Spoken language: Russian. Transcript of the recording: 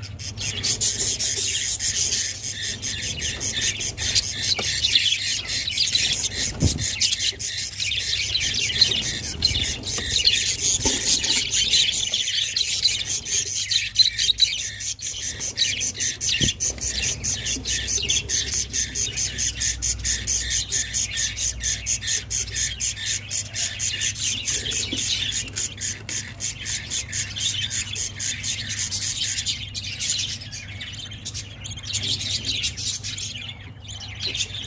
Thank you. kitchen.